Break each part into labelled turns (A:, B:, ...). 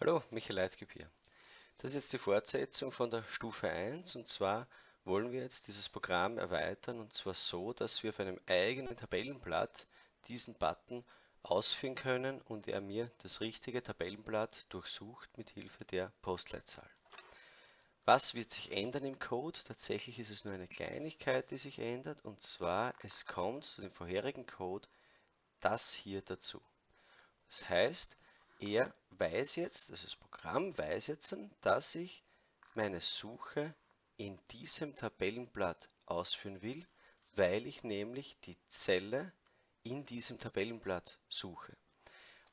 A: Hallo, Michael Leitgeb hier. Das ist jetzt die Fortsetzung von der Stufe 1 und zwar wollen wir jetzt dieses Programm erweitern und zwar so, dass wir auf einem eigenen Tabellenblatt diesen Button ausführen können und er mir das richtige Tabellenblatt durchsucht mit Hilfe der Postleitzahl. Was wird sich ändern im Code? Tatsächlich ist es nur eine Kleinigkeit, die sich ändert und zwar es kommt zu dem vorherigen Code das hier dazu. Das heißt, er weiß jetzt, also das Programm weiß jetzt, dass ich meine Suche in diesem Tabellenblatt ausführen will, weil ich nämlich die Zelle in diesem Tabellenblatt suche.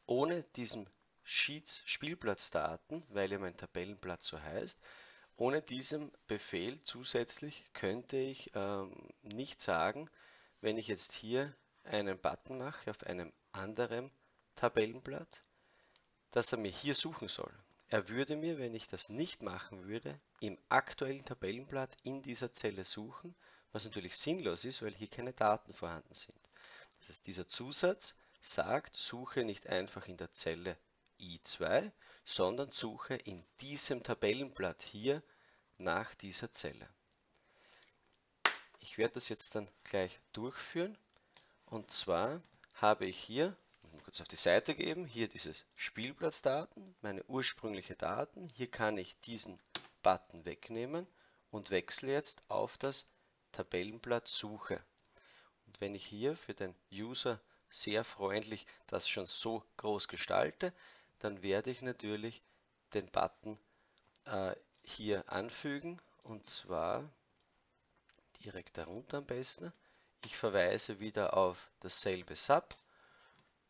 A: Ohne diesen Sheets Spielplatzdaten, weil ja mein Tabellenblatt so heißt, ohne diesen Befehl zusätzlich könnte ich ähm, nicht sagen, wenn ich jetzt hier einen Button mache auf einem anderen Tabellenblatt, dass er mir hier suchen soll. Er würde mir, wenn ich das nicht machen würde, im aktuellen Tabellenblatt in dieser Zelle suchen, was natürlich sinnlos ist, weil hier keine Daten vorhanden sind. Das heißt, dieser Zusatz sagt, suche nicht einfach in der Zelle I2, sondern suche in diesem Tabellenblatt hier nach dieser Zelle. Ich werde das jetzt dann gleich durchführen. Und zwar habe ich hier kurz auf die Seite geben, hier diese Spielplatzdaten, meine ursprüngliche Daten. Hier kann ich diesen Button wegnehmen und wechsle jetzt auf das Tabellenblatt Suche. Und wenn ich hier für den User sehr freundlich das schon so groß gestalte, dann werde ich natürlich den Button äh, hier anfügen und zwar direkt darunter am besten. Ich verweise wieder auf dasselbe Sub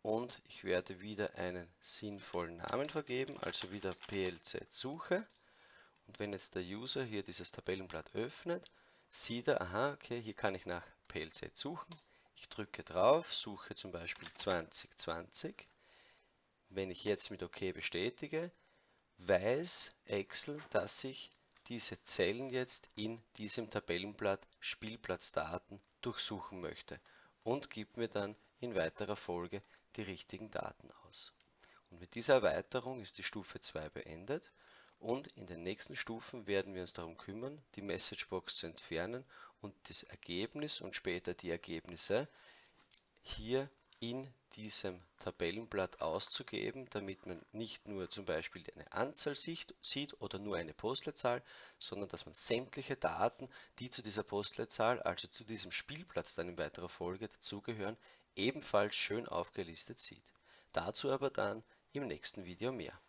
A: und ich werde wieder einen sinnvollen Namen vergeben, also wieder PLZ Suche. Und wenn jetzt der User hier dieses Tabellenblatt öffnet, sieht er, aha, okay, hier kann ich nach PLZ suchen. Ich drücke drauf, suche zum Beispiel 2020. Wenn ich jetzt mit OK bestätige, weiß Excel, dass ich diese Zellen jetzt in diesem Tabellenblatt Spielplatzdaten durchsuchen möchte und gibt mir dann in weiterer Folge die richtigen Daten aus. Und mit dieser Erweiterung ist die Stufe 2 beendet und in den nächsten Stufen werden wir uns darum kümmern, die Messagebox zu entfernen und das Ergebnis und später die Ergebnisse hier in diesem Tabellenblatt auszugeben, damit man nicht nur zum Beispiel eine Anzahl sieht oder nur eine Postleitzahl, sondern dass man sämtliche Daten, die zu dieser Postleitzahl, also zu diesem Spielplatz dann in weiterer Folge dazugehören, ebenfalls schön aufgelistet sieht. Dazu aber dann im nächsten Video mehr.